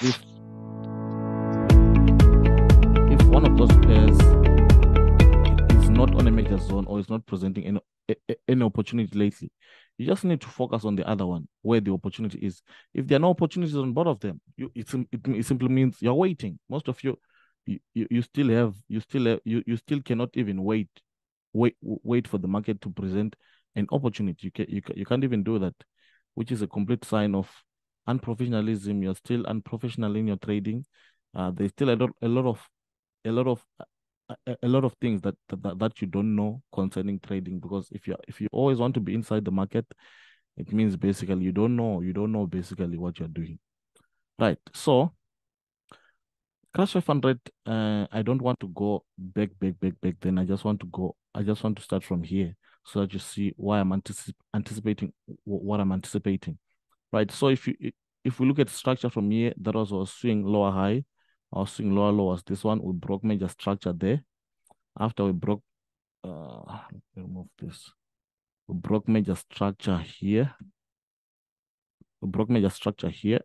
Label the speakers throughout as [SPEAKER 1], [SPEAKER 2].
[SPEAKER 1] if if one of those pairs is not on a major zone or is not presenting any any opportunity lately, you just need to focus on the other one where the opportunity is. If there are no opportunities on both of them, you it, it, it simply means you're waiting. Most of you, you, you, still have you still have, you, you still cannot even wait wait wait for the market to present an opportunity. You can you, you can't even do that, which is a complete sign of unprofessionalism. You're still unprofessional in your trading. Uh, there's still a lot a lot of a lot of a, a lot of things that, that that you don't know concerning trading because if you if you always want to be inside the market it means basically you don't know you don't know basically what you're doing right so crash 500 uh, i don't want to go back back back back then i just want to go i just want to start from here so that you see why i'm anticip anticipating what i'm anticipating right so if you if we look at structure from here that was a swing lower high our swing lower low was this one. We broke major structure there. After we broke, uh, remove this. We broke major structure here. We broke major structure here.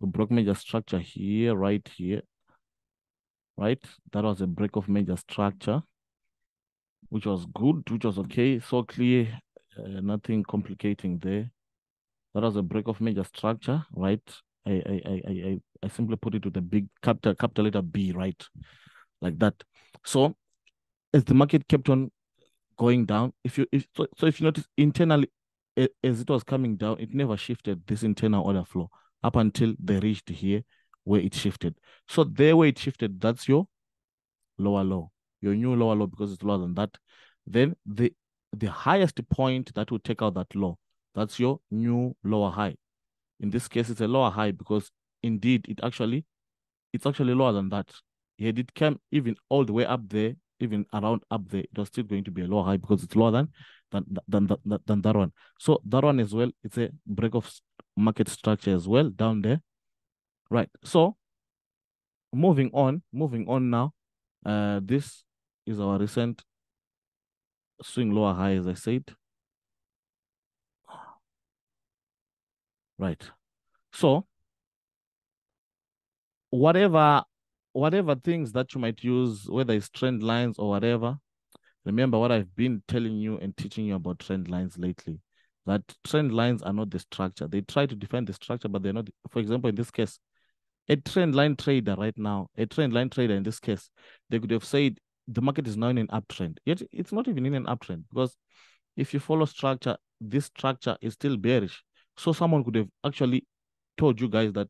[SPEAKER 1] We broke major structure here, right here. Right? That was a break of major structure, which was good, which was okay. So clear, uh, nothing complicating there. That was a break of major structure, right? I, I, I, I, I simply put it with a big capital capital letter B, right? Like that. So as the market kept on going down, if you if so, so if you notice internally as it was coming down, it never shifted this internal order flow up until they reached here where it shifted. So there where it shifted, that's your lower low, your new lower low because it's lower than that. Then the the highest point that will take out that low, that's your new lower high. In this case, it's a lower high because indeed it actually it's actually lower than that. Had it came even all the way up there, even around up there, it was still going to be a lower high because it's lower than than than than, than that one. So that one as well, it's a break of market structure as well down there. Right. So moving on, moving on now. Uh, this is our recent swing lower high, as I said. Right. So whatever whatever things that you might use, whether it's trend lines or whatever, remember what I've been telling you and teaching you about trend lines lately. That trend lines are not the structure. They try to define the structure, but they're not. For example, in this case, a trend line trader right now, a trend line trader in this case, they could have said the market is now in an uptrend. Yet it's not even in an uptrend because if you follow structure, this structure is still bearish. So someone could have actually told you guys that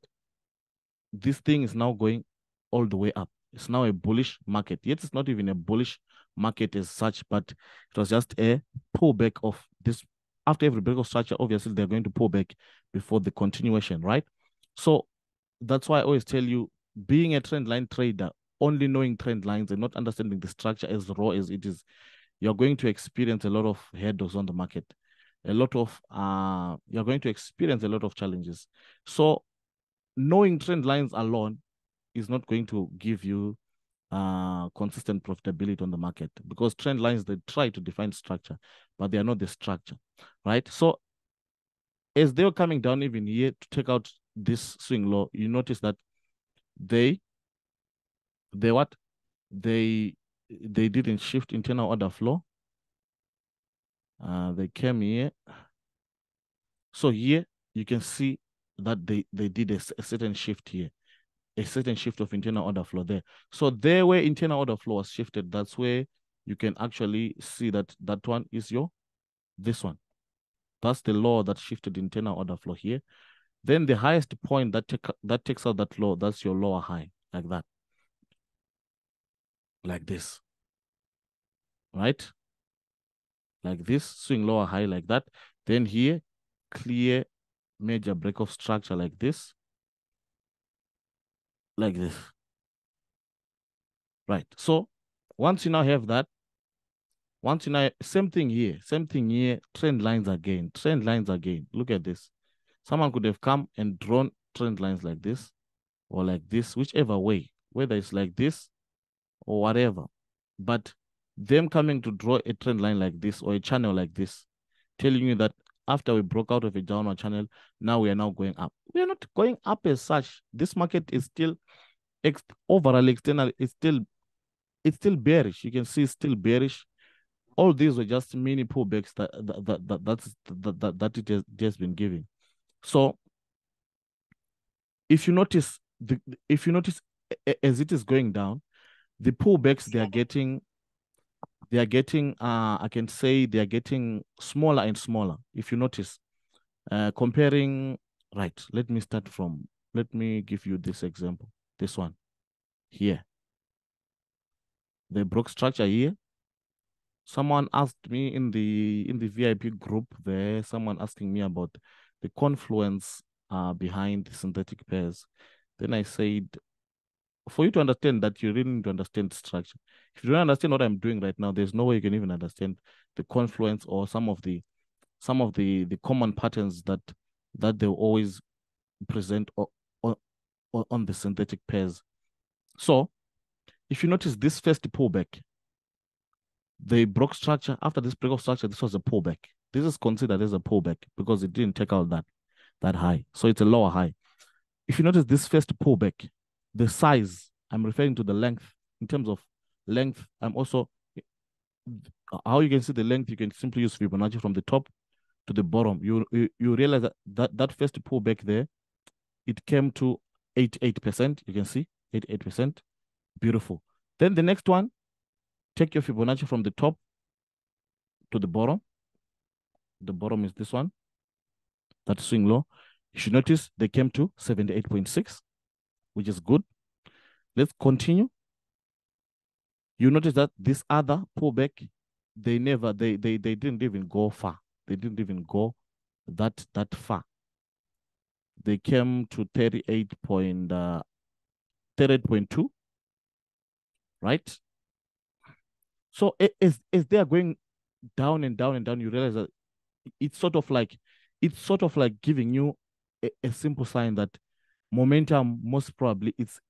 [SPEAKER 1] this thing is now going all the way up. It's now a bullish market. Yet it's not even a bullish market as such, but it was just a pullback of this. After every break of structure, obviously they're going to pull back before the continuation, right? So that's why I always tell you, being a trend line trader, only knowing trend lines and not understanding the structure as raw as it is, you're going to experience a lot of headaches on the market. A lot of uh you're going to experience a lot of challenges. So knowing trend lines alone is not going to give you uh, consistent profitability on the market because trend lines they try to define structure, but they are not the structure, right? So as they were coming down even here to take out this swing low, you notice that they they what they they didn't shift internal order flow. Uh, they came here. So here you can see that they, they did a, a certain shift here, a certain shift of internal order flow there. So there where internal order flow was shifted, that's where you can actually see that that one is your, this one. That's the law that shifted internal order flow here. Then the highest point that take, that takes out that low, that's your lower high, like that. Like this. Right? Like this, swing lower high like that. Then here, clear major break of structure like this. Like this. Right. So once you now have that, once you now, same thing here, same thing here, trend lines again, trend lines again. Look at this. Someone could have come and drawn trend lines like this or like this, whichever way, whether it's like this or whatever. But them coming to draw a trend line like this or a channel like this, telling you that after we broke out of a downward channel, now we are now going up. We are not going up as such. This market is still ex overall external, it's still it's still bearish. You can see it's still bearish. All these were just mini pullbacks that that that, that that's that, that, that it has just been giving. So if you notice the if you notice as it is going down, the pullbacks they are getting they are getting uh i can say they are getting smaller and smaller if you notice. Uh comparing right let me start from let me give you this example this one here. The broke structure here. Someone asked me in the in the vip group there someone asking me about the confluence uh behind the synthetic pairs. Then i said for you to understand that, you really need to understand structure. If you don't understand what I'm doing right now, there's no way you can even understand the confluence or some of the some of the the common patterns that that they always present on, on, on the synthetic pairs. So if you notice this first pullback, the broke structure, after this break of structure, this was a pullback. This is considered as a pullback because it didn't take out that that high. So it's a lower high. If you notice this first pullback, the size, I'm referring to the length. In terms of length, I'm also, how you can see the length, you can simply use Fibonacci from the top to the bottom. You, you, you realize that, that that first pullback there, it came to 88%. You can see 88%. Beautiful. Then the next one, take your Fibonacci from the top to the bottom. The bottom is this one. That swing low. You should notice they came to 78.6 which is good. Let's continue. You notice that this other pullback, they never, they they they didn't even go far. They didn't even go that that far. They came to 38 point uh 38.2, right? So as as they are going down and down and down, you realize that it's sort of like it's sort of like giving you a, a simple sign that momentum most probably it's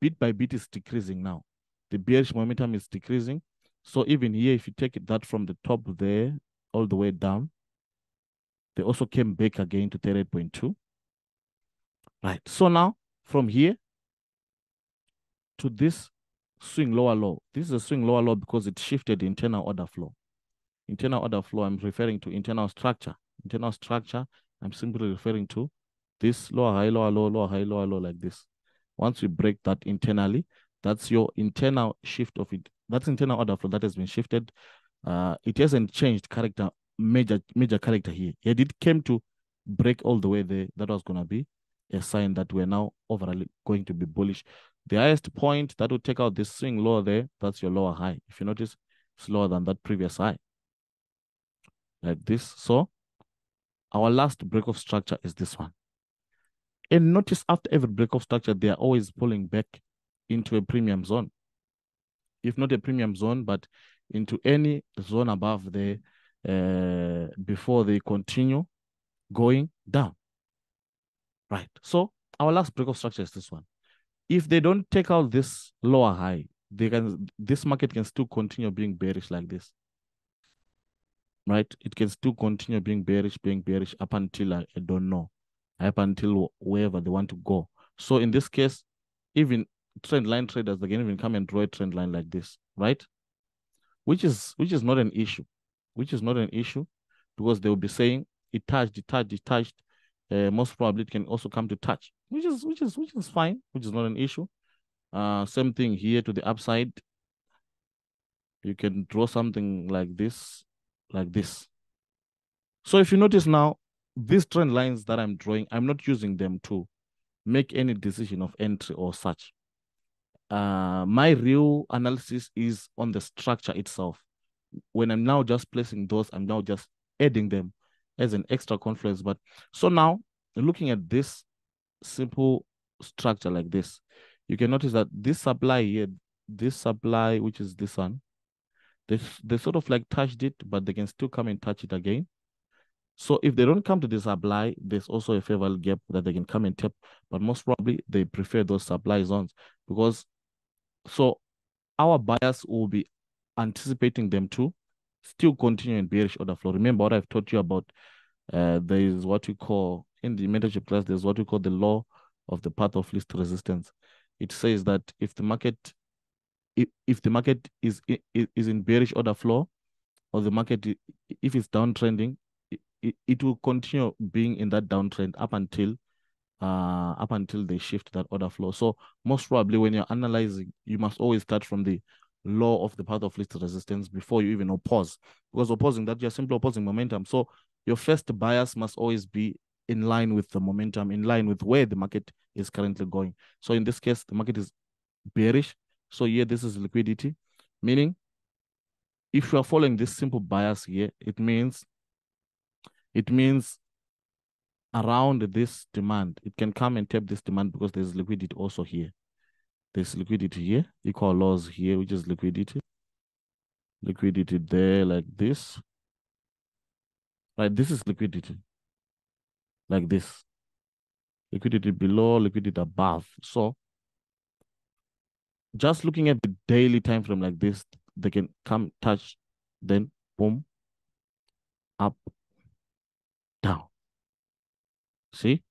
[SPEAKER 1] bit by bit is decreasing now. The bearish momentum is decreasing. So even here, if you take that from the top there all the way down, they also came back again to 38.2. Right. So now from here to this swing lower low. This is a swing lower low because it shifted internal order flow. Internal order flow, I'm referring to internal structure. Internal structure, I'm simply referring to this lower high, lower low, lower high, lower low like this. Once we break that internally, that's your internal shift of it. That's internal order flow that has been shifted. Uh, it hasn't changed character, major major character here. Yet it came to break all the way there. That was gonna be a sign that we're now overall going to be bullish. The highest point that will take out this swing lower there, that's your lower high. If you notice, it's lower than that previous high. Like this. So our last break of structure is this one. And notice after every break of structure, they are always pulling back into a premium zone. If not a premium zone, but into any zone above there uh, before they continue going down. Right. So our last break of structure is this one. If they don't take out this lower high, they can this market can still continue being bearish like this. Right? It can still continue being bearish, being bearish up until I, I don't know up until wherever they want to go. So in this case, even trend line traders, they can even come and draw a trend line like this, right? Which is which is not an issue, which is not an issue because they will be saying it touched, it touched, it touched. Uh, most probably it can also come to touch, which is which is which is fine, which is not an issue. Uh, same thing here to the upside. You can draw something like this, like this. So if you notice now, these trend lines that I'm drawing, I'm not using them to make any decision of entry or such. Uh, my real analysis is on the structure itself. When I'm now just placing those, I'm now just adding them as an extra confluence. But so now looking at this simple structure like this, you can notice that this supply here, this supply, which is this one, they, they sort of like touched it, but they can still come and touch it again. So if they don't come to the supply, there's also a favorable gap that they can come and tap, but most probably they prefer those supply zones because so our buyers will be anticipating them to still continue in bearish order flow. Remember what I've taught you about uh, there is what we call in the mentorship class. There's what we call the law of the path of least resistance. It says that if the market if, if the market is is in bearish order flow or the market if it's downtrending it, it will continue being in that downtrend up until uh up until they shift that order flow. So most probably when you're analyzing you must always start from the law of the path of least resistance before you even oppose. Because opposing that you're simply opposing momentum. So your first bias must always be in line with the momentum in line with where the market is currently going. So in this case the market is bearish. So here this is liquidity. Meaning if you are following this simple bias here it means it means around this demand, it can come and tap this demand because there's liquidity also here. There's liquidity here, equal loss here, which is liquidity. Liquidity there like this. Right, this is liquidity. Like this. Liquidity below, liquidity above. So just looking at the daily time frame like this, they can come touch, then boom, up. See?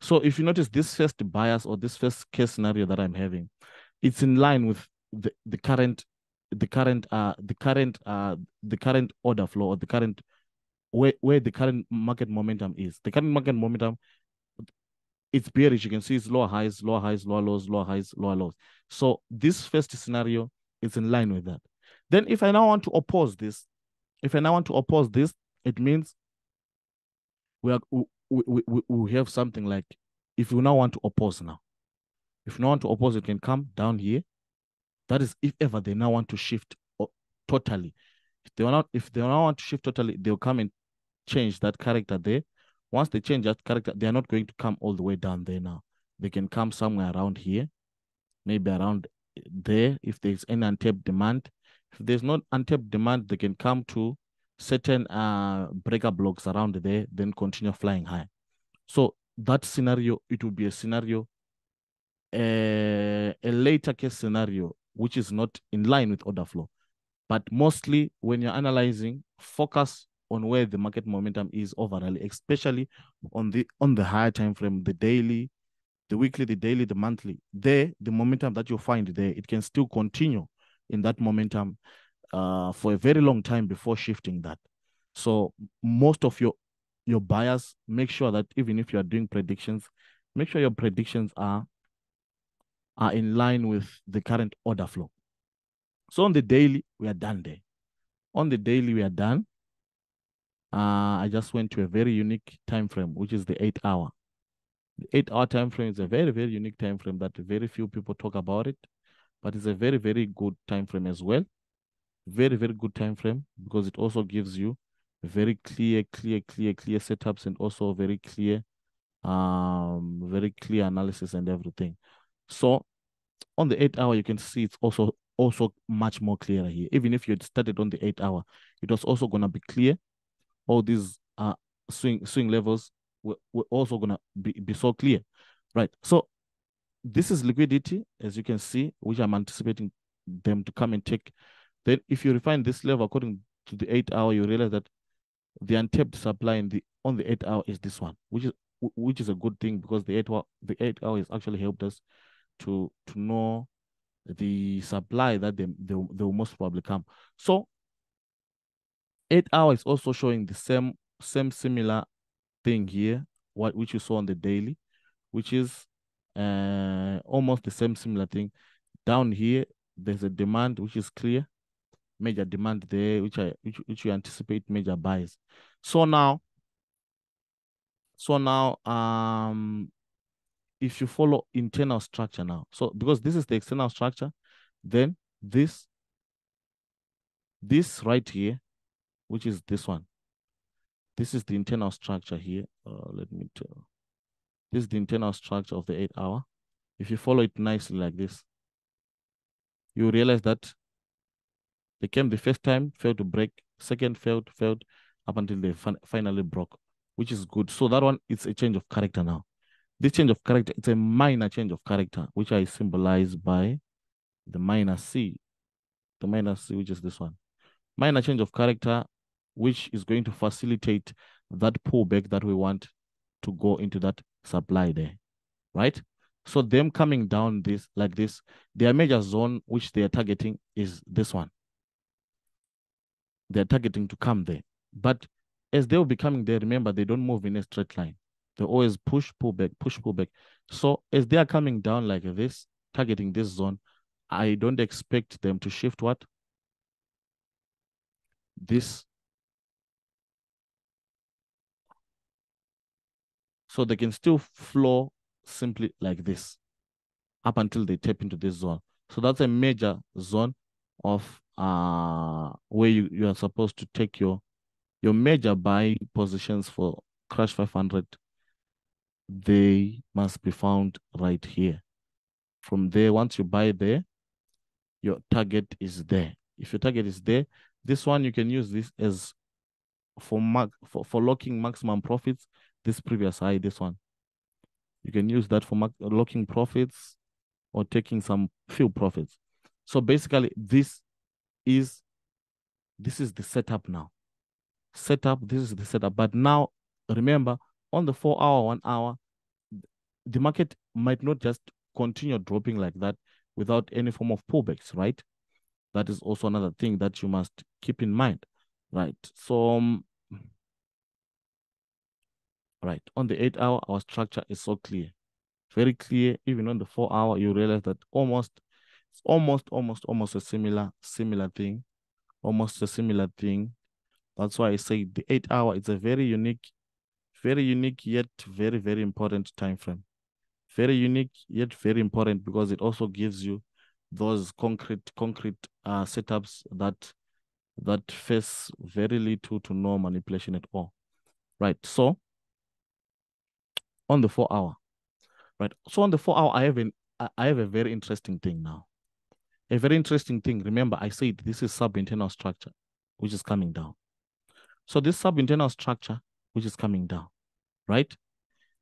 [SPEAKER 1] So if you notice this first bias or this first case scenario that I'm having, it's in line with the, the current the current uh the current uh the current order flow or the current where where the current market momentum is. The current market momentum it's bearish. You can see it's lower highs, lower highs, lower lows, lower highs, lower lows. So this first scenario is in line with that. Then if I now want to oppose this, if I now want to oppose this, it means we are we, we, we, have something like if you now want to oppose now, if now want to oppose, it can come down here. That is if ever they now want to shift uh, totally. If they not if they now want to shift totally, they'll come and change that character there. Once they change that character, they are not going to come all the way down there now. They can come somewhere around here, maybe around eh, there if there's any untapped demand. If there's not untapped demand, they can come to certain uh, breaker blocks around there, then continue flying high. So that scenario, it will be a scenario, a later case scenario, which is not in line with order flow. But mostly when you're analyzing, focus on where the market momentum is overall, especially on the on the higher time frame, the daily, the weekly, the daily, the monthly. There, the momentum that you find there, it can still continue in that momentum uh, for a very long time before shifting that. So most of your your buyers make sure that even if you are doing predictions, make sure your predictions are are in line with the current order flow. So on the daily, we are done there. On the daily, we are done. Uh, I just went to a very unique time frame, which is the eight hour. The eight hour time frame is a very, very unique time frame that very few people talk about it, but it's a very, very good time frame as well very very good time frame because it also gives you very clear clear clear clear setups and also very clear um very clear analysis and everything. So on the eight hour you can see it's also also much more clearer here. Even if you had started on the eight hour it was also going to be clear. All these uh swing swing levels were, were also going to be, be so clear right? So this is liquidity as you can see which i'm anticipating them to come and take then if you refine this level according to the eight hour, you realize that the untapped supply in the on the eight hour is this one, which is which is a good thing because the eight hour the eight hour has actually helped us to to know the supply that they, they, they will most probably come. So eight hour is also showing the same same similar thing here, what which you saw on the daily, which is uh almost the same similar thing. Down here, there's a demand which is clear major demand there, which I which, which you anticipate major buys. So now, so now, um, if you follow internal structure now, so because this is the external structure, then this, this right here, which is this one, this is the internal structure here. Uh, let me tell. This is the internal structure of the eight hour. If you follow it nicely like this, you realize that they came the first time, failed to break. Second, failed, failed, up until they finally broke, which is good. So that one, it's a change of character now. This change of character, it's a minor change of character, which I symbolize by the minor C. The minor C, which is this one. Minor change of character, which is going to facilitate that pullback that we want to go into that supply there, right? So them coming down this like this, their major zone which they are targeting is this one. They're targeting to come there. But as they will be coming there, remember they don't move in a straight line. They always push, pull back, push, pull back. So as they are coming down like this, targeting this zone, I don't expect them to shift what? This. So they can still flow simply like this up until they tap into this zone. So that's a major zone of uh where you, you are supposed to take your your major buy positions for crash 500 they must be found right here. From there once you buy there your target is there. If your target is there this one you can use this as for mark for, for locking maximum profits this previous high this one. You can use that for locking profits or taking some few profits. So basically, this is this is the setup now. Setup, this is the setup. But now remember, on the four hour, one hour, the market might not just continue dropping like that without any form of pullbacks, right? That is also another thing that you must keep in mind, right? So um, right? On the eight hour, our structure is so clear, very clear. Even on the four hour, you realize that almost, it's almost, almost, almost a similar, similar thing, almost a similar thing. That's why I say the eight hour is a very unique, very unique yet very, very important time frame. Very unique yet very important because it also gives you those concrete, concrete uh, setups that that face very little to no manipulation at all. Right. So on the four hour, right? So on the four hour, I have an I have a very interesting thing now. A very interesting thing. Remember, I said this is sub-internal structure, which is coming down. So this sub-internal structure, which is coming down, right?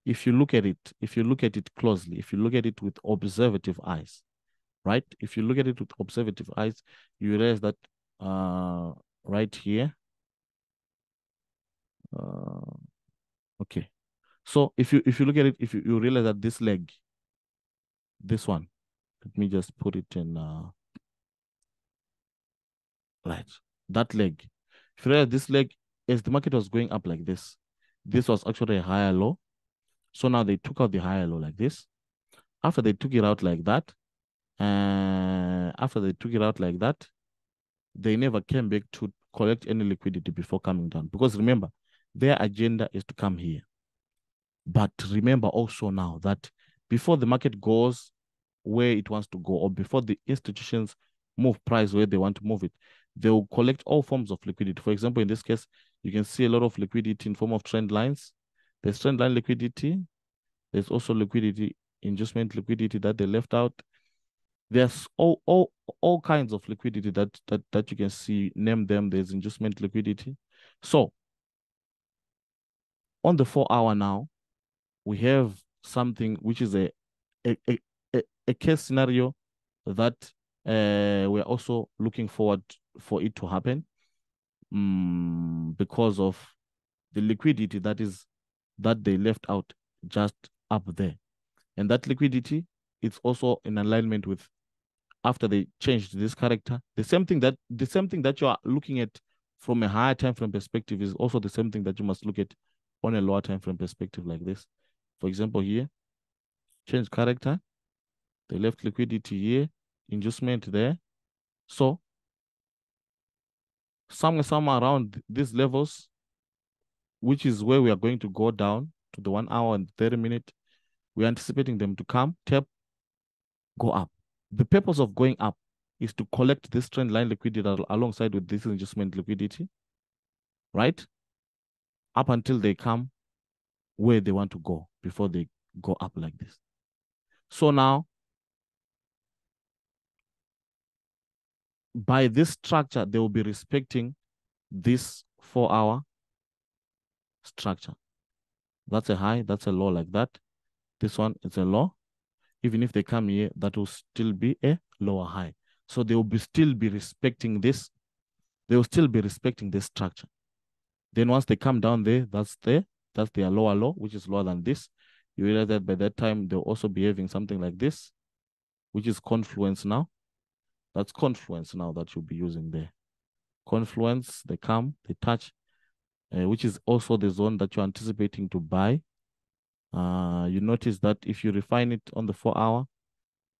[SPEAKER 1] If you look at it, if you look at it closely, if you look at it with observative eyes, right? If you look at it with observative eyes, you realize that uh, right here, uh, okay, so if you if you look at it, if you, you realize that this leg, this one, let me just put it in uh right, that leg. If you realize this leg, as the market was going up like this, this was actually a higher low. So now they took out the higher low like this. After they took it out like that, after they took it out like that, they never came back to collect any liquidity before coming down. Because remember, their agenda is to come here. But remember also now that before the market goes where it wants to go, or before the institutions move price where they want to move it, they will collect all forms of liquidity. For example, in this case, you can see a lot of liquidity in form of trend lines. There's trend line liquidity. There's also liquidity, inducement liquidity that they left out. There's all all all kinds of liquidity that that that you can see. Name them. There's inducement liquidity. So on the four hour now, we have something which is a a, a, a case scenario that uh, we're also looking forward for it to happen um, because of the liquidity that is that they left out just up there. And that liquidity is also in alignment with after they changed this character. The same thing that the same thing that you are looking at from a higher time frame perspective is also the same thing that you must look at on a lower time frame perspective like this. For example, here, change character. They left liquidity here, inducement there. So somewhere, somewhere around these levels, which is where we are going to go down to the one hour and 30 minute, we're anticipating them to come, tap, go up. The purpose of going up is to collect this trend line liquidity alongside with this inducement liquidity, right? Up until they come where they want to go before they go up like this. So now, by this structure, they will be respecting this four hour structure. That's a high, that's a low like that. This one is a low. Even if they come here, that will still be a lower high. So they will be still be respecting this. They will still be respecting this structure. Then once they come down there, that's there, that's their lower low, which is lower than this. You realize that by that time, they'll also be having something like this, which is confluence now. That's confluence now that you'll be using there. Confluence, they come, they touch, uh, which is also the zone that you're anticipating to buy. Uh, you notice that if you refine it on the four hour,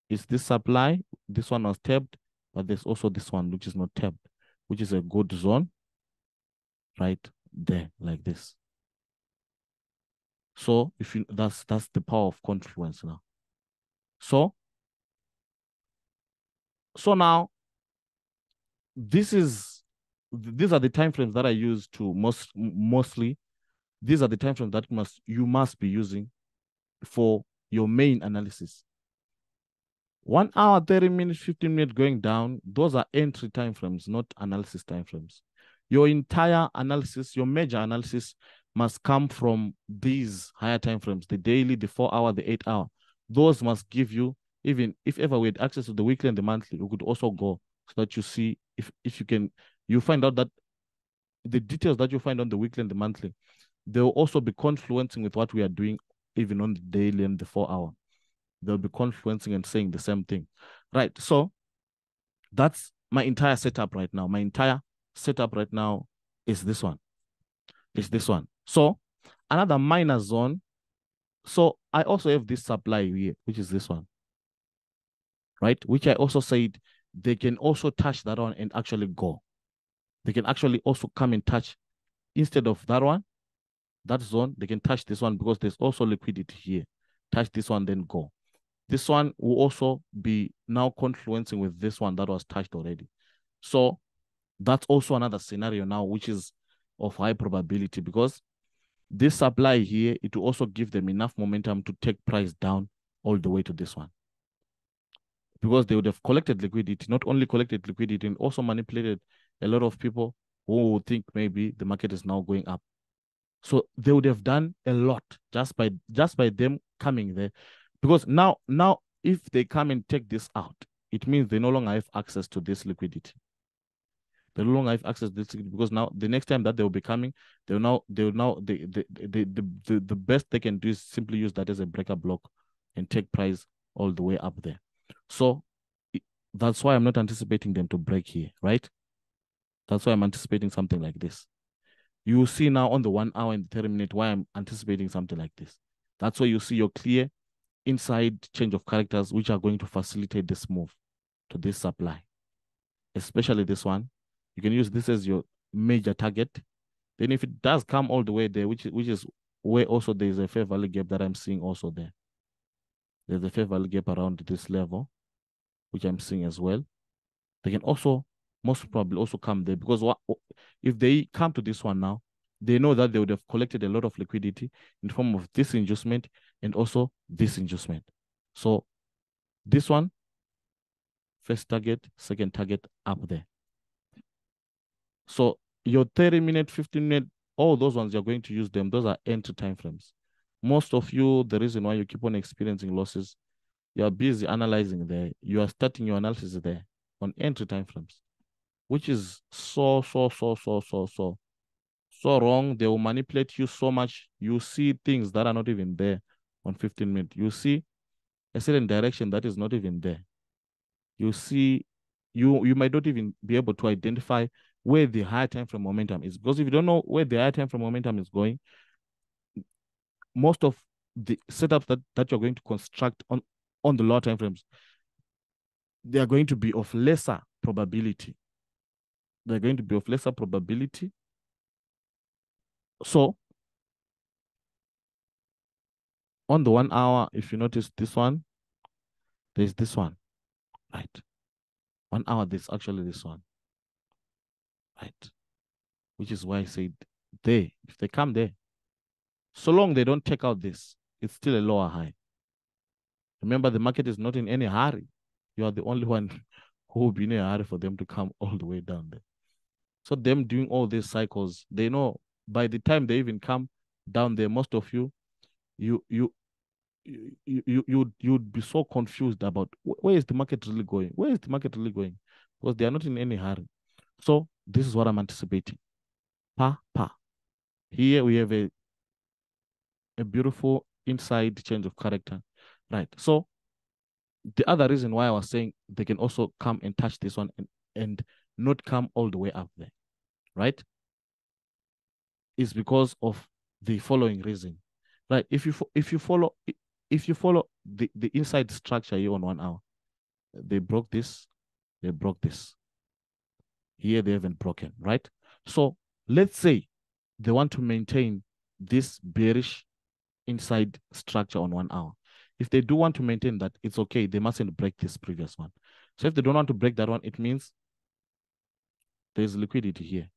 [SPEAKER 1] it's this supply. This one was tapped, but there's also this one which is not tapped, which is a good zone right there like this. So if you that's that's the power of confluence now. So so now this is these are the time frames that I use to most mostly these are the time frames that must you must be using for your main analysis. One hour, 30 minutes, 15 minutes going down, those are entry time frames, not analysis time frames. Your entire analysis, your major analysis must come from these higher time frames, the daily, the four hour, the eight hour. Those must give you, even if ever we had access to the weekly and the monthly, we could also go so that you see if if you can, you find out that the details that you find on the weekly and the monthly, they'll also be confluencing with what we are doing even on the daily and the four hour. They'll be confluencing and saying the same thing. Right. So that's my entire setup right now. My entire setup right now is this one. Is this one. So another minor zone. So I also have this supply here, which is this one. Right? Which I also said they can also touch that one and actually go. They can actually also come and touch instead of that one, that zone, they can touch this one because there's also liquidity here. Touch this one, then go. This one will also be now confluencing with this one that was touched already. So that's also another scenario now, which is of high probability because this supply here, it will also give them enough momentum to take price down all the way to this one. Because they would have collected liquidity, not only collected liquidity, and also manipulated a lot of people who would think maybe the market is now going up. So they would have done a lot just by just by them coming there. Because now, now if they come and take this out, it means they no longer have access to this liquidity. They no longer have access to this because now the next time that they will be coming, they'll now they'll now the the, the the the the best they can do is simply use that as a breaker block and take price all the way up there. So that's why I'm not anticipating them to break here, right? That's why I'm anticipating something like this. You see now on the one hour and 30 minute why I'm anticipating something like this. That's why you see your clear inside change of characters, which are going to facilitate this move to this supply, especially this one. You can use this as your major target. Then if it does come all the way there, which, which is where also there's a fair value gap that I'm seeing also there. There's a fair value gap around this level, which I'm seeing as well. They can also most probably also come there because what if they come to this one now, they know that they would have collected a lot of liquidity in form of this inducement and also this inducement. So this one, first target, second target up there. So your 30 minute, 15 minute, all those ones you're going to use them, those are entry time frames. Most of you, the reason why you keep on experiencing losses, you are busy analyzing there. You are starting your analysis there on entry time frames, which is so, so, so, so, so, so, so wrong. They will manipulate you so much. You see things that are not even there on 15 minutes. You see a certain direction that is not even there. You see, you you might not even be able to identify where the higher time frame momentum is. Because if you don't know where the higher time frame momentum is going, most of the setups that, that you're going to construct on, on the lower time frames, they are going to be of lesser probability. They're going to be of lesser probability. So on the one hour, if you notice this one, there's this one, right? One hour, there's actually this one, right? Which is why I said they, if they come there, so long they don't take out this, it's still a lower high. Remember, the market is not in any hurry. You are the only one who will be in a hurry for them to come all the way down there. So them doing all these cycles, they know by the time they even come down there, most of you, you you you you you'd, you'd be so confused about where is the market really going? Where is the market really going? Because they are not in any hurry. So this is what I'm anticipating. Pa pa. Here we have a, a beautiful inside change of character, right? So the other reason why I was saying they can also come and touch this one and, and not come all the way up there, right? Is because of the following reason, right? If you if you follow if you follow the the inside structure here on one hour, they broke this, they broke this. Here they haven't broken, right? So let's say they want to maintain this bearish inside structure on one hour. If they do want to maintain that, it's okay. They mustn't break this previous one. So if they don't want to break that one, it means there's liquidity here.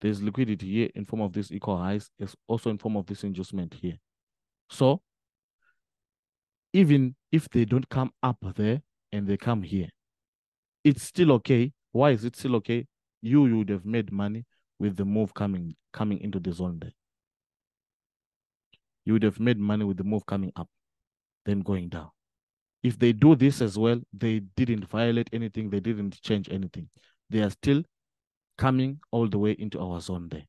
[SPEAKER 1] There's liquidity here in form of this equal highs. It's also in form of this inducement here. So even if they don't come up there and they come here, it's still okay. Why is it still okay? You, you would have made money with the move coming coming into the zone there you would have made money with the move coming up, then going down. If they do this as well, they didn't violate anything, they didn't change anything. They are still coming all the way into our zone there.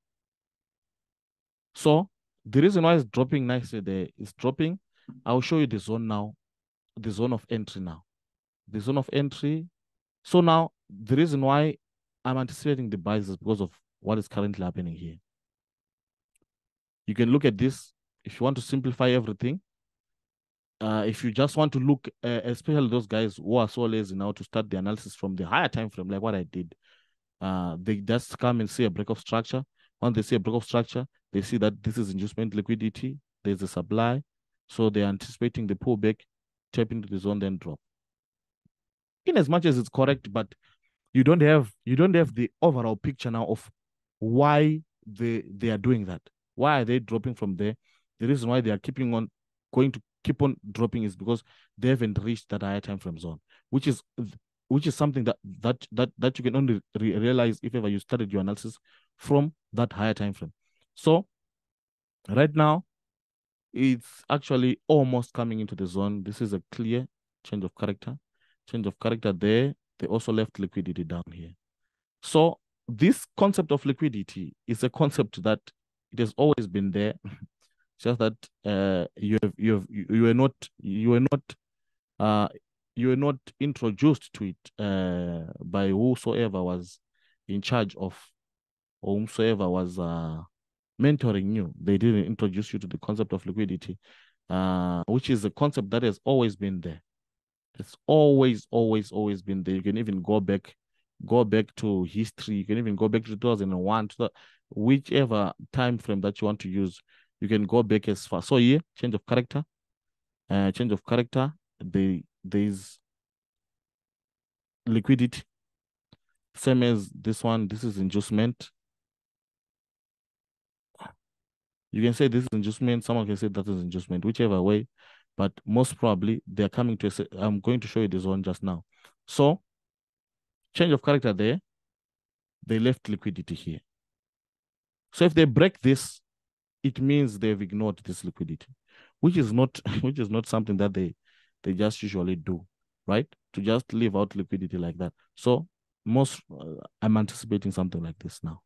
[SPEAKER 1] So the reason why it's dropping nicely there is dropping. I'll show you the zone now, the zone of entry now. The zone of entry. So now the reason why I'm anticipating the buys is because of what is currently happening here. You can look at this if you want to simplify everything, uh, if you just want to look, uh, especially those guys who are so lazy now to start the analysis from the higher time frame, like what I did, uh, they just come and see a break of structure. Once they see a break of structure, they see that this is inducement liquidity. There's a supply, so they're anticipating the pullback, tap into the zone, then drop. In as much as it's correct, but you don't have you don't have the overall picture now of why they they are doing that. Why are they dropping from there? The reason why they are keeping on going to keep on dropping is because they haven't reached that higher time frame zone, which is which is something that that that that you can only re realize if ever you started your analysis from that higher time frame. So right now, it's actually almost coming into the zone. This is a clear change of character. Change of character there. They also left liquidity down here. So this concept of liquidity is a concept that it has always been there. just that uh, you have you have you were not you were not uh you were not introduced to it uh by whosoever was in charge of or whomsoever was uh mentoring you. They didn't introduce you to the concept of liquidity uh which is a concept that has always been there. It's always always always been there. You can even go back go back to history. You can even go back to 2001 to the, whichever time frame that you want to use you can go back as far. So here, change of character, uh, change of character, the there's liquidity. Same as this one, this is inducement. You can say this is inducement, someone can say that is inducement, whichever way, but most probably they're coming to a, I'm going to show you this one just now. So change of character there, they left liquidity here. So if they break this, it means they've ignored this liquidity, which is not which is not something that they they just usually do, right? To just leave out liquidity like that. So most uh, I'm anticipating something like this now.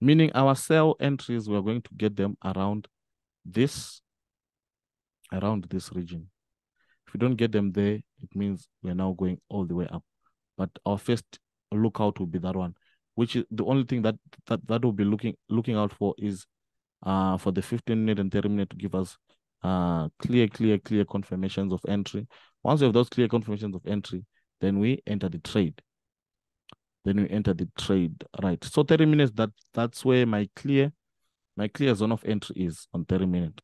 [SPEAKER 1] Meaning our sell entries, we're going to get them around this, around this region. If we don't get them there, it means we're now going all the way up. But our first lookout will be that one which is the only thing that that that will be looking looking out for is uh for the 15 minute and 30 minute to give us uh clear clear clear confirmations of entry. Once we have those clear confirmations of entry then we enter the trade. Then we enter the trade right. So 30 minutes that that's where my clear my clear zone of entry is on 30 minute.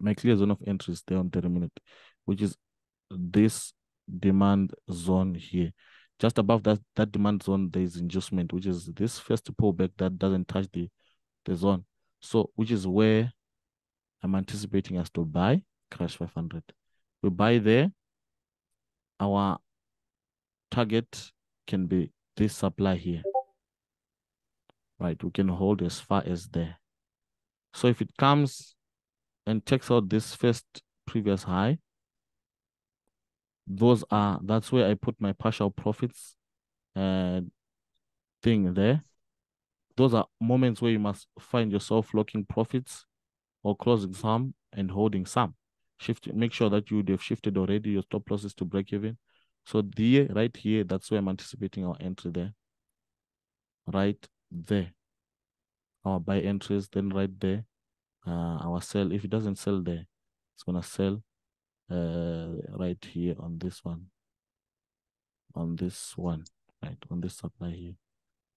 [SPEAKER 1] My clear zone of entry is there on 30 minute which is this demand zone here just above that that demand zone there is inducement which is this first pullback that doesn't touch the the zone. So which is where i'm anticipating us to buy crash 500 we buy there our target can be this supply here. Right we can hold as far as there. So if it comes and takes out this first previous high those are that's where I put my partial profits uh thing there. those are moments where you must find yourself locking profits or closing some and holding some. Shift, make sure that you have shifted already your stop losses to break even. So the right here, that's where I'm anticipating our entry there. Right there. Our buy entries, then right there. Uh, our sell. If it doesn't sell there, it's gonna sell uh right here on this one. On this one, right? On this supply here.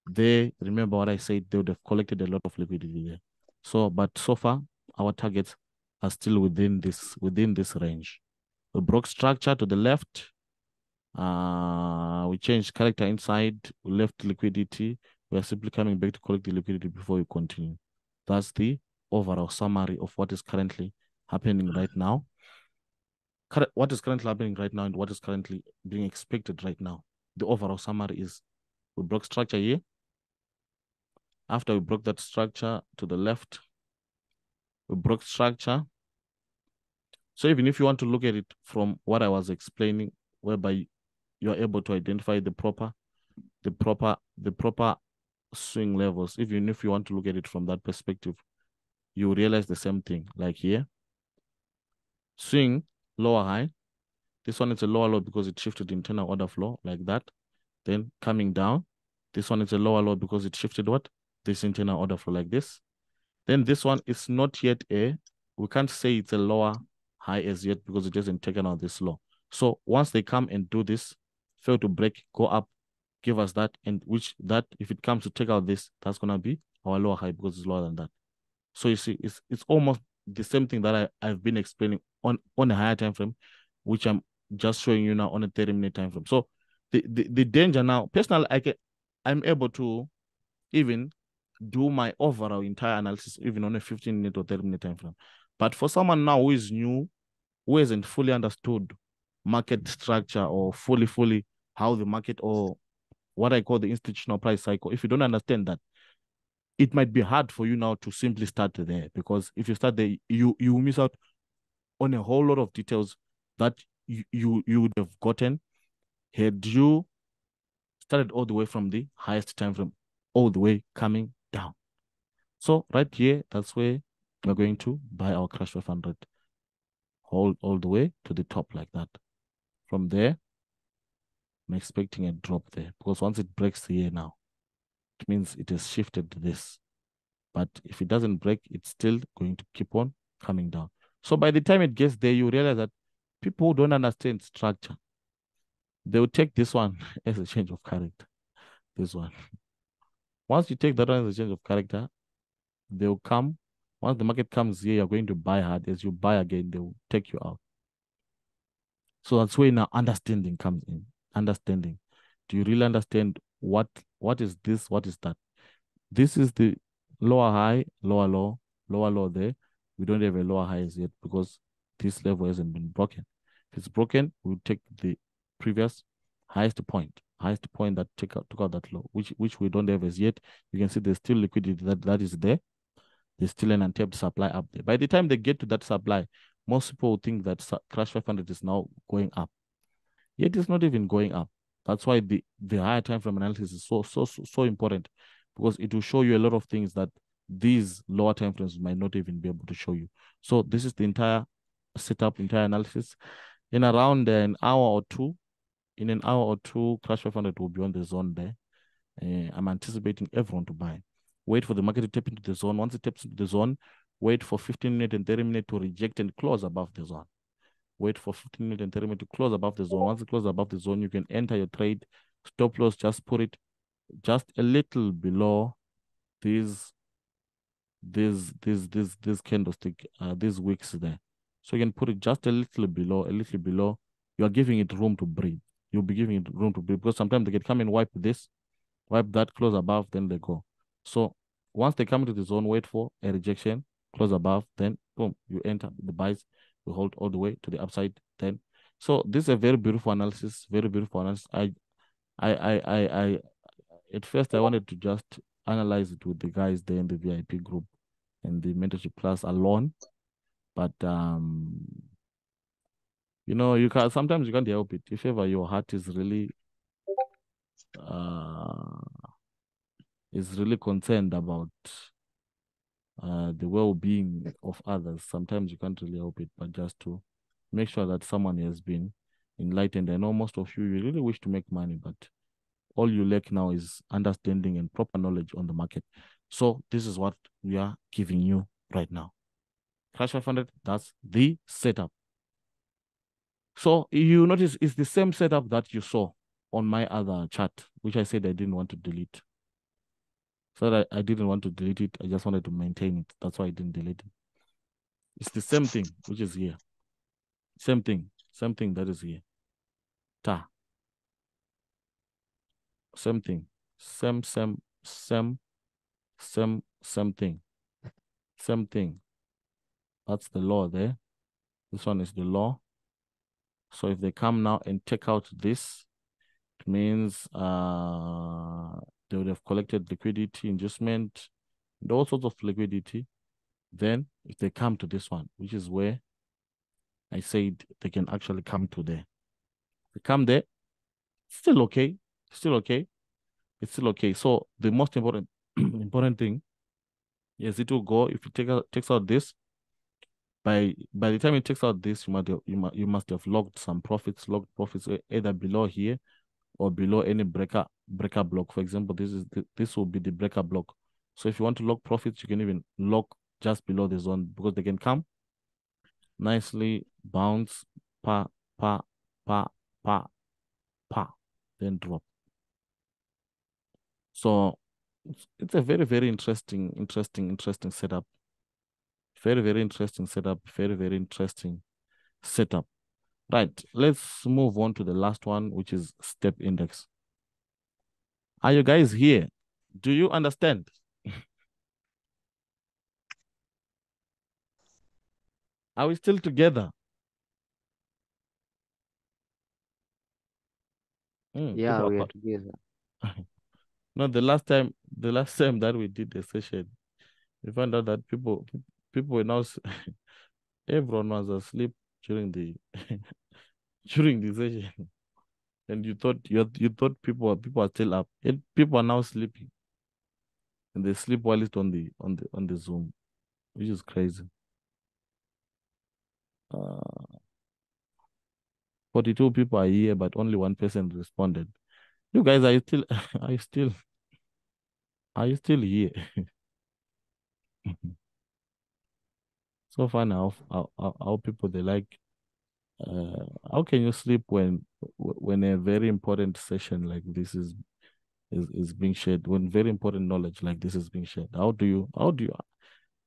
[SPEAKER 1] They remember what I said, they would have collected a lot of liquidity there. So, but so far, our targets are still within this within this range. We broke structure to the left. Uh, we changed character inside. We left liquidity. We are simply coming back to collect the liquidity before we continue. That's the overall summary of what is currently happening right now. What is currently happening right now and what is currently being expected right now. The overall summary is we broke structure here. After we broke that structure to the left, we broke structure. So even if you want to look at it from what I was explaining, whereby you're able to identify the proper, the proper, the proper swing levels, even if you want to look at it from that perspective, you realize the same thing. Like here, swing lower high. This one is a lower low because it shifted internal order flow like that. Then coming down, this one is a lower low because it shifted what? This internal order flow like this. Then this one is not yet a, we can't say it's a lower high as yet because it hasn't taken out this low. So once they come and do this, fail to break, go up, give us that, and which that if it comes to take out this, that's gonna be our lower high because it's lower than that. So you see, it's it's almost the same thing that I, I've been explaining on, on a higher time frame, which I'm just showing you now on a 30 minute time frame. So the, the, the danger now, personally, I can I'm able to even do my overall entire analysis even on a 15 minute or 30 minute time frame. But for someone now who is new, who hasn't fully understood market structure or fully, fully how the market or what I call the institutional price cycle, if you don't understand that, it might be hard for you now to simply start there because if you start there, you you miss out on a whole lot of details that you you, you would have gotten had you started all the way from the highest time frame all the way coming down. So right here, that's where we're going to buy our crash 500. Hold all the way to the top like that. From there, I'm expecting a drop there because once it breaks here now, it means it has shifted this. But if it doesn't break, it's still going to keep on coming down. So by the time it gets there, you realize that people don't understand structure, they will take this one as a change of character. This one. Once you take that one as a change of character, they will come. Once the market comes here, you're going to buy hard. As you buy again, they will take you out. So that's where now understanding comes in. Understanding. Do you really understand what what is this? What is that? This is the lower high, lower low, lower low there. We don't have a lower high as yet because this level hasn't been broken. If it's broken, we'll take the previous highest point, highest point that took out, took out that low, which which we don't have as yet. You can see there's still liquidity that, that is there. There's still an untapped supply up there. By the time they get to that supply, most people think that Crash 500 is now going up. Yet it's not even going up. That's why the, the higher time frame analysis is so, so, so, so important because it will show you a lot of things that these lower time frames might not even be able to show you. So this is the entire setup, entire analysis. In around an hour or two, in an hour or two, Crash 500 will be on the zone there. Uh, I'm anticipating everyone to buy. Wait for the market to tap into the zone. Once it taps into the zone, wait for 15 minutes and 30 minutes to reject and close above the zone wait for 15 minutes and 30 minutes to close above the zone. Once it closes above the zone, you can enter your trade. Stop loss, just put it just a little below these these these these this candlestick uh these wicks there. So you can put it just a little below, a little below. You are giving it room to breathe. You'll be giving it room to breathe because sometimes they can come and wipe this, wipe that, close above, then they go. So once they come into the zone, wait for a rejection, close above, then boom, you enter the buys we hold all the way to the upside then. So this is a very beautiful analysis, very beautiful analysis. I, I, I, I, I at first I wanted to just analyze it with the guys there in the VIP group and the mentorship class alone, but um, you know, you can sometimes you can't help it. If ever your heart is really uh is really concerned about uh, the well-being of others, sometimes you can't really help it, but just to make sure that someone has been enlightened. I know most of you, you really wish to make money, but all you lack now is understanding and proper knowledge on the market. So this is what we are giving you right now. Crash 500, that's the setup. So you notice it's the same setup that you saw on my other chart, which I said I didn't want to delete. So that I, I didn't want to delete it. I just wanted to maintain it. That's why I didn't delete it. It's the same thing, which is here. Same thing, same thing that is here. Ta. Same thing. Same, same, same, same, same thing. Same thing. That's the law there. This one is the law. So if they come now and take out this, it means uh, they would have collected liquidity, inducement, and all sorts of liquidity. Then if they come to this one, which is where I said they can actually come to there. They come there, still okay, still okay. It's still okay. So the most important important thing yes it will go if you take out takes out this. By by the time it takes out this, you must have, you must you must have logged some profits, logged profits either below here or below any breaker breaker block. For example, this is the, this will be the breaker block. So if you want to log profits, you can even log just below the zone because they can come nicely, bounce, pa, pa, pa, pa, pa, then drop. So it's, it's a very, very interesting, interesting, interesting setup. Very, very interesting setup. Very, very interesting setup. Right, let's move on to the last one, which is step index. Are you guys here? Do you understand? Are we still together?
[SPEAKER 2] Mm, yeah, we are together.
[SPEAKER 1] no, the last time, the last time that we did the session, we found out that people, people were now, everyone was asleep during the during the session, and you thought you you thought people people are still up, and people are now sleeping, and they sleep while it's on the on the on the Zoom, which is crazy. Uh, 42 people are here, but only one person responded. You guys, are you still, are you still, are you still here? so far now, how, how, how people, they like, uh, how can you sleep when, when a very important session like this is, is, is being shared, when very important knowledge like this is being shared? How do you, how do you,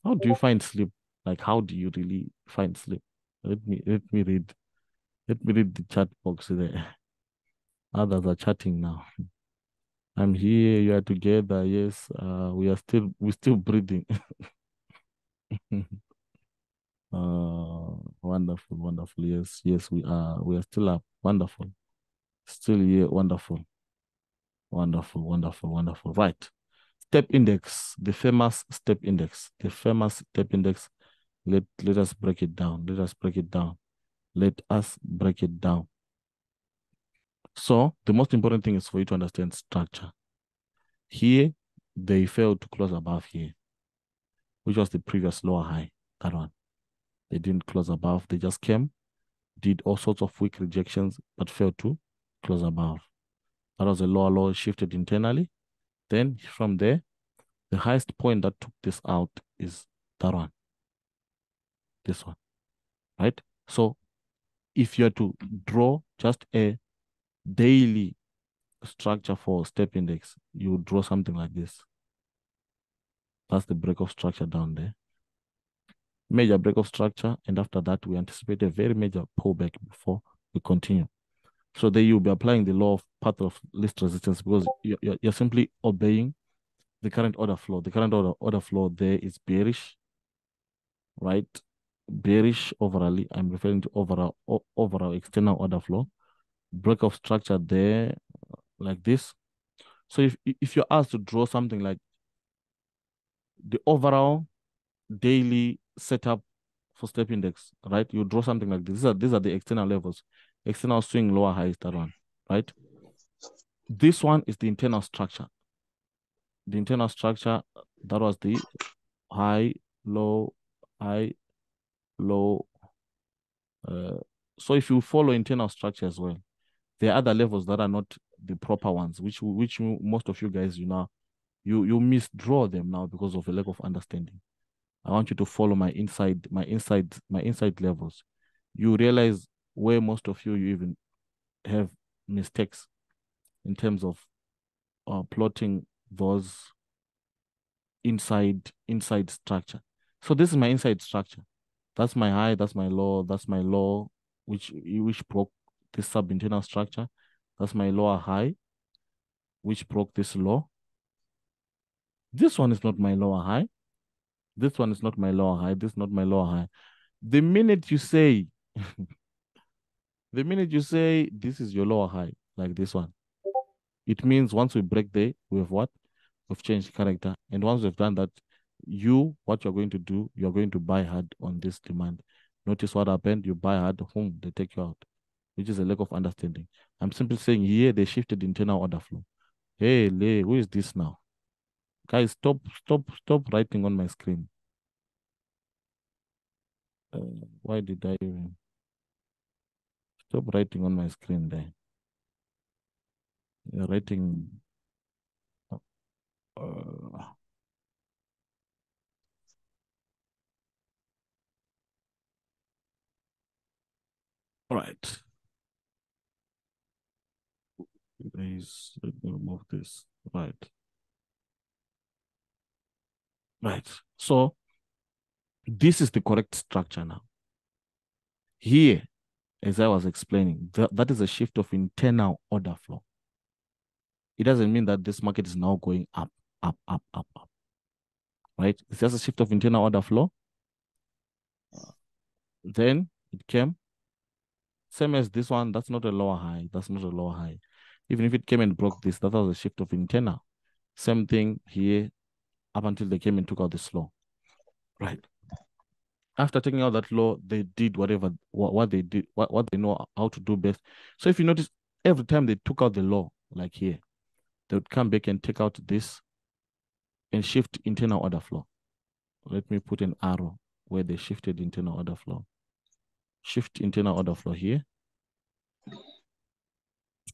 [SPEAKER 1] how do you find sleep? Like, how do you really find sleep? Let me, let me read let me read the chat box there. Others are chatting now. I'm here, you are together. Yes, uh, we are still we're still breathing. uh wonderful, wonderful. Yes, yes, we are we are still up. Wonderful. Still here, wonderful. Wonderful, wonderful, wonderful. Right. Step index, the famous step index, the famous step index. Let let us break it down. Let us break it down. Let us break it down. So the most important thing is for you to understand structure. Here, they failed to close above here, which was the previous lower high, that one. They didn't close above. They just came, did all sorts of weak rejections, but failed to close above. That was a lower low shifted internally. Then from there, the highest point that took this out is that one. This one, right? So if you are to draw just a daily structure for step index, you draw something like this. That's the break of structure down there. Major break of structure, and after that, we anticipate a very major pullback before we continue. So there you'll be applying the law of path of least resistance because you're, you're simply obeying the current order flow. The current order, order flow there is bearish, right? bearish overall. I'm referring to overall overall external order flow. Break of structure there like this. So if if you're asked to draw something like the overall daily setup for step index, right? You draw something like this. These are these are the external levels. External swing lower high is that one, right? This one is the internal structure. the internal structure, that was the high, low, high, low. Uh, so if you follow internal structure as well, there are other levels that are not the proper ones, which which most of you guys, you know, you you misdraw them now because of a lack of understanding. I want you to follow my inside, my inside, my inside levels. You realize where most of you you even have mistakes in terms of uh, plotting those inside inside structure. So this is my inside structure. That's my high, that's my low, that's my low, which which broke this sub-internal structure. That's my lower high, which broke this low. This one is not my lower high. This one is not my lower high. This is not my lower high. The minute you say, the minute you say this is your lower high, like this one, it means once we break there, we have what? We've changed character. And once we've done that, you, what you're going to do, you're going to buy hard on this demand. Notice what happened. You buy hard, home, they take you out, which is a lack of understanding. I'm simply saying here they shifted internal order flow. Hey, Lay, who is this now? Guys, stop, stop, stop writing on my screen. Uh, why did I even stop writing on my screen there? You're writing. Uh, right. Please let me remove this. Right. Right. So this is the correct structure now. Here, as I was explaining, that, that is a shift of internal order flow. It doesn't mean that this market is now going up, up, up, up, up. Right? It's just a shift of internal order flow. Then it came. Same as this one, that's not a lower high. That's not a lower high. Even if it came and broke this, that was a shift of internal. Ah. Same thing here, up until they came and took out this law. Right. After taking out that law, they did whatever what, what they did, what, what they know how to do best. So if you notice, every time they took out the law, like here, they would come back and take out this and shift internal order flow. Let me put an arrow where they shifted internal order flow. Shift internal order flow here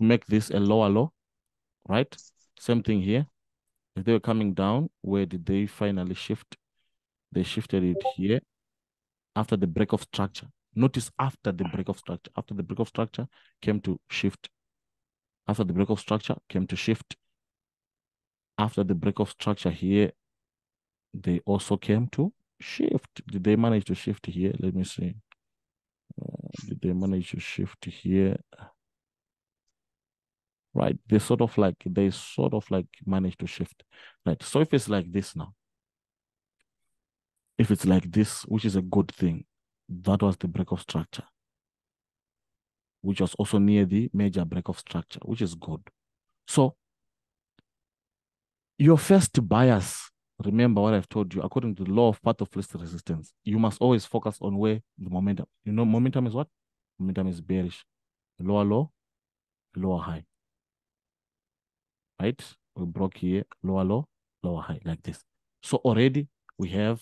[SPEAKER 1] make this a lower low, right? Same thing here. If they were coming down, where did they finally shift? They shifted it here after the break of structure. Notice after the break of structure. After the break of structure came to shift. After the break of structure came to shift. After the break of structure here, they also came to shift. Did they manage to shift here? Let me see. Uh, did they manage to shift here? Right, they sort of like they sort of like manage to shift. Right, so if it's like this now, if it's like this, which is a good thing, that was the break of structure, which was also near the major break of structure, which is good. So your first bias, remember what I've told you, according to the law of path of least resistance, you must always focus on where the momentum, you know, momentum is what? Momentum is bearish. Lower low, lower high. Right? We broke here, lower low, lower high, like this. So already we have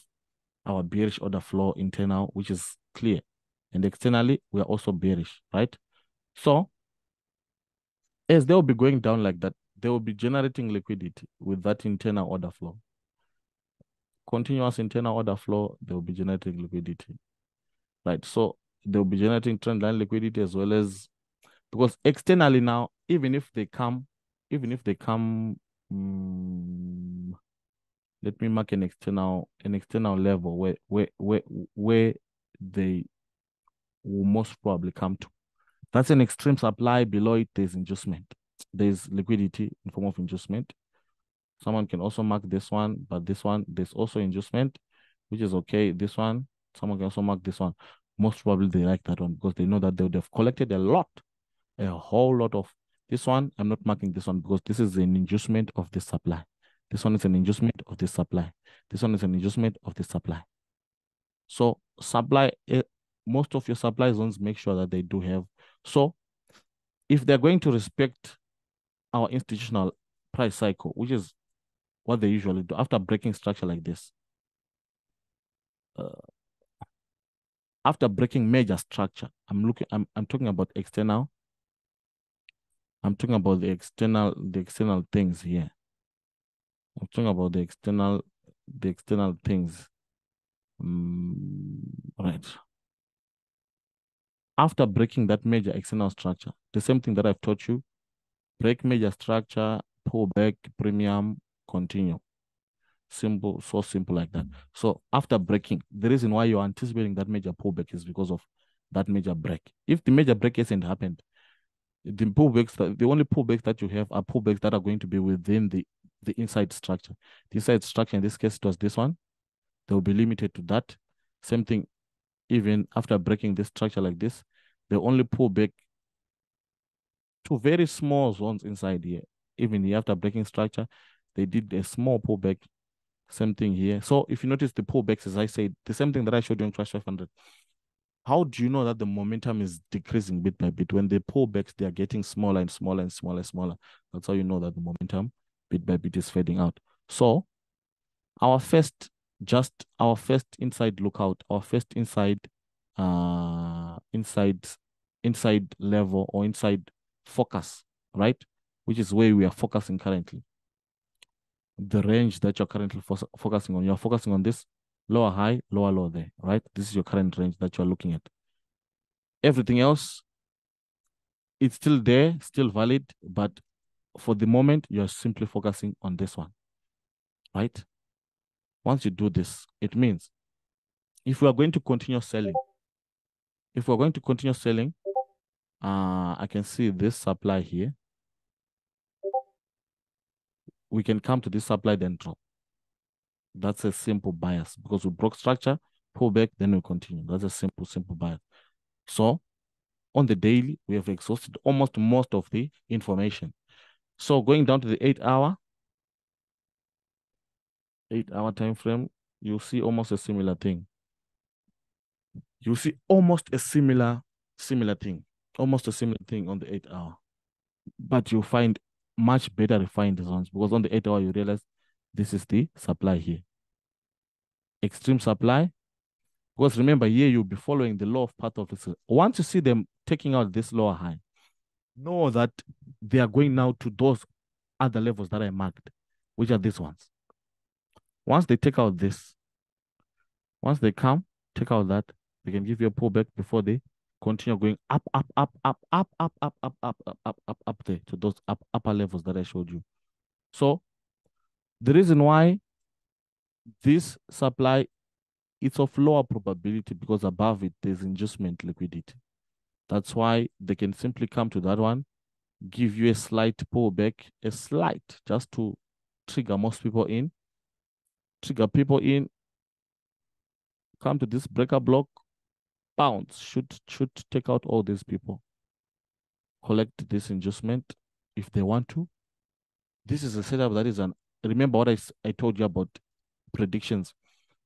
[SPEAKER 1] our bearish order flow internal, which is clear. And externally, we are also bearish, right? So as they will be going down like that, they will be generating liquidity with that internal order flow. Continuous internal order flow, they will be generating liquidity, right? So they will be generating trend line liquidity as well as, because externally now, even if they come, even if they come, um, let me mark an external an external level where where where where they will most probably come to. That's an extreme supply. Below it, there's inducement. There's liquidity in form of inducement. Someone can also mark this one, but this one, there's also inducement, which is okay. This one, someone can also mark this one. Most probably they like that one because they know that they would have collected a lot, a whole lot of this one. I'm not marking this one because this is an inducement of the supply. This one is an inducement of the supply. This one is an inducement of the supply. So supply, eh, most of your supply zones make sure that they do have. So if they're going to respect our institutional price cycle, which is what they usually do after breaking structure like this. Uh, after breaking major structure, I'm looking, I'm, I'm talking about external. I'm talking about the external, the external things here. I'm talking about the external, the external things. Um, right. After breaking that major external structure, the same thing that I've taught you, break major structure, pull back, premium, continue. Simple, so simple like that. So after breaking, the reason why you're anticipating that major pullback is because of that major break. If the major break hasn't happened, the pullbacks that the only pullbacks that you have are pullbacks that are going to be within the the inside structure. The inside structure in this case it was this one. They will be limited to that. Same thing, even after breaking this structure like this, they only pull back to very small zones inside here. Even after breaking structure, they did a small pullback. Same thing here. So if you notice the pullbacks, as I said, the same thing that I showed you in Crash 500. How do you know that the momentum is decreasing bit by bit? When they pull back, they are getting smaller and smaller and smaller and smaller. That's how you know that the momentum bit by bit is fading out. So our first, just our first inside lookout, our first inside, uh, inside, inside level or inside focus, right? Which is where we are focusing currently. The range that you're currently fo focusing on, you're focusing on this lower high, lower low there, right? This is your current range that you're looking at. Everything else, it's still there, still valid, but for the moment, you're simply focusing on this one, right? Once you do this, it means if we are going to continue selling, if we're going to continue selling, uh, I can see this supply here. We can come to this supply, then drop. That's a simple bias because we broke structure, pull back, then we continue. That's a simple, simple bias. So on the daily, we have exhausted almost most of the information. So going down to the eight hour, eight hour time frame, you see almost a similar thing. You see almost a similar, similar thing, almost a similar thing on the eight hour. But you find much better refined zones because on the eight hour, you realize this is the supply here. Extreme supply. Because remember, here you'll be following the law of path of the Once you see them taking out this lower high, know that they are going now to those other levels that I marked, which are these ones. Once they take out this, once they come, take out that, they can give you a pullback before they continue going up, up, up, up, up, up, up, up, up, up, up, up, up there to those up, upper levels that I showed you. So the reason why this supply it's of lower probability because above it there's inducement liquidity. That's why they can simply come to that one, give you a slight pullback, a slight, just to trigger most people in, trigger people in, come to this breaker block, bounce, should should take out all these people, collect this inducement if they want to. This is a setup that is an, remember what I, I told you about predictions.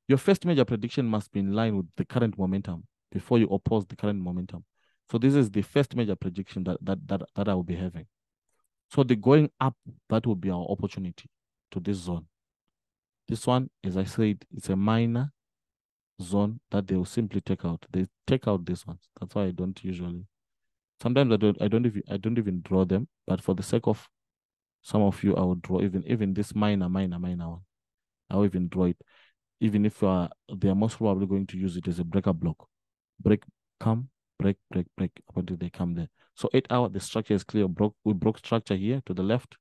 [SPEAKER 1] Your first major prediction must be in line with the current momentum before you oppose the current momentum. So this is the first major prediction that, that, that, that I will be having. So the going up, that will be our opportunity to this zone. This one, as I said, it's a minor zone that they will simply take out. They take out this one. That's why I don't usually. Sometimes I don't. I don't even. I don't even draw them. But for the sake of some of you, I will draw even even this minor, minor, minor one. I will even draw it, even if uh, they are most probably going to use it as a breaker block. Break, come, break, break, break up until they come there. So eight hour, the structure is clear. Broke, we broke structure here to the left.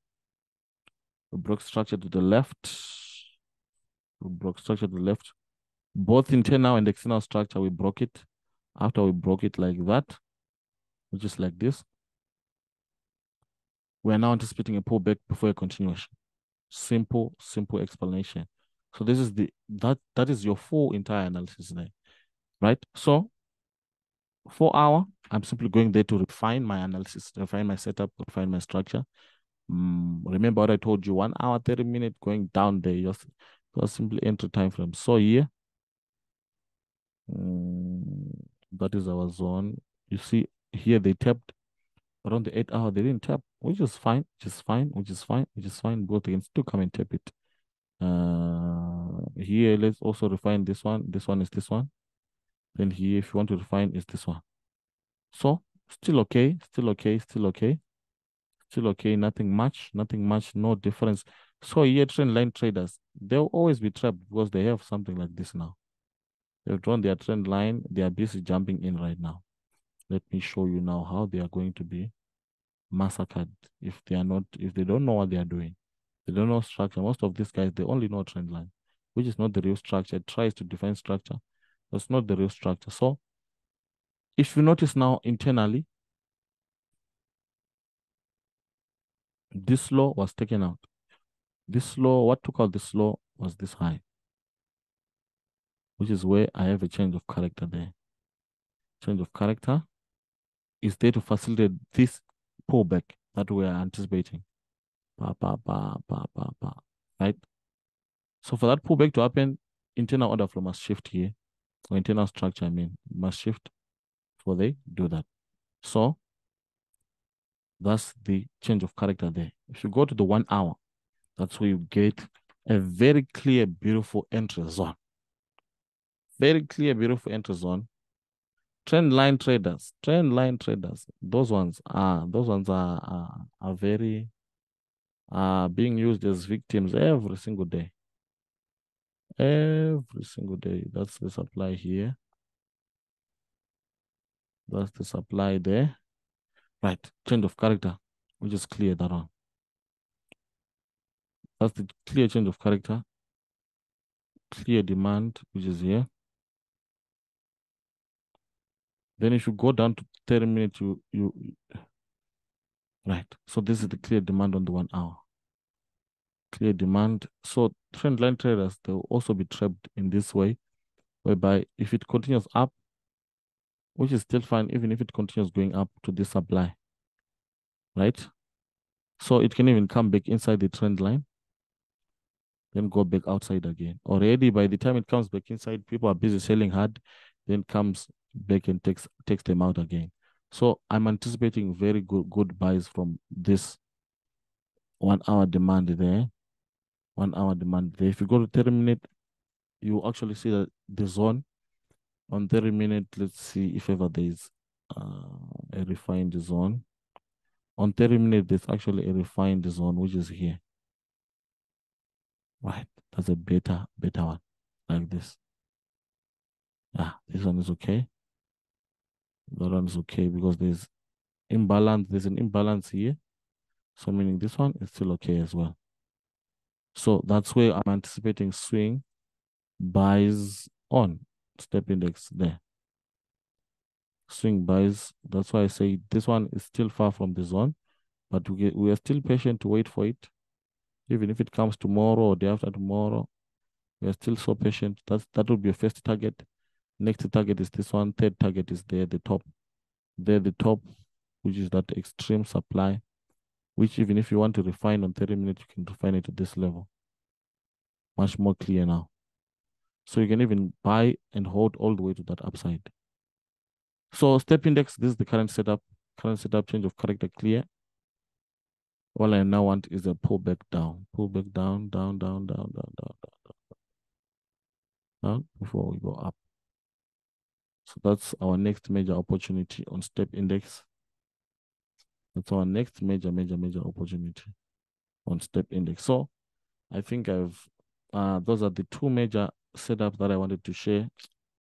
[SPEAKER 1] We broke structure to the left. We broke structure to the left. Both internal and external structure, we broke it. After we broke it like that, just like this, we are now anticipating a pullback before a continuation. Simple, simple explanation. So this is the that that is your full entire analysis there, right? So for hour, I'm simply going there to refine my analysis, refine my setup, refine my structure. Mm, remember what I told you, one hour, 30 minutes going down there, just, just simply enter time frame. So here, mm, that is our zone. You see here they tapped around the eight hour, they didn't tap, which is fine, which is fine, which is fine, which is fine. Both again still come and tap it. Uh, here, let's also refine this one. This one is this one. Then here, if you want to refine, is this one. So still okay, still okay, still okay, still okay. Nothing much, nothing much, no difference. So here, trend line traders, they'll always be trapped because they have something like this now. They've drawn their trend line. They are busy jumping in right now. Let me show you now how they are going to be massacred if they are not, if they don't know what they are doing. Don't know structure. Most of these guys, they only know trend line, which is not the real structure. It tries to define structure. That's not the real structure. So if you notice now internally, this low was taken out. This low, what took out this low was this high, which is where I have a change of character there. Change of character is there to facilitate this pullback that we are anticipating. Ba, ba, ba, ba, ba, ba, right? So for that pullback to happen, internal order flow must shift here, or internal structure, I mean, must shift before they do that. So that's the change of character there. If you go to the one hour, that's where you get a very clear, beautiful entry zone. Very clear, beautiful entry zone. Trend line traders, trend line traders, those ones are those ones are are, are very are being used as victims every single day. Every single day. That's the supply here. That's the supply there. Right, change of character. We just clear that one. That's the clear change of character. Clear demand, which is here. Then if you go down to 30 minutes, you, you, right. So this is the clear demand on the one hour. Clear demand. So trend line traders, they'll also be trapped in this way, whereby if it continues up, which is still fine, even if it continues going up to this supply, right? So it can even come back inside the trend line, then go back outside again. Already by the time it comes back inside, people are busy selling hard, then comes back and takes takes them out again. So I'm anticipating very good good buys from this one hour demand there. One hour demand there. If you go to 30 minute, you actually see that the zone on 30 minute, let's see if ever there is uh, a refined zone. On 30 minute, there's actually a refined zone, which is here. Right, that's a better, better one, like this. Ah, this one is okay. That one is okay because there's imbalance, there's an imbalance here. So meaning this one is still okay as well. So that's where I'm anticipating swing buys on step index there. Swing buys. That's why I say this one is still far from the zone, but we, get, we are still patient to wait for it. Even if it comes tomorrow or day after tomorrow, we are still so patient. That's, that will be your first target. Next target is this one. Third target is there, the top. There, the top, which is that extreme supply, which even if you want to refine on 30 minutes, you can refine it to this level. Much more clear now. So you can even buy and hold all the way to that upside. So step index, this is the current setup, current setup change of character clear. All I now want is a pullback down, pullback down, down, down, down, down, down, down, down, down before we go up. So that's our next major opportunity on step index. That's our next major, major, major opportunity on step index. So I think I've, uh, those are the two major setups that I wanted to share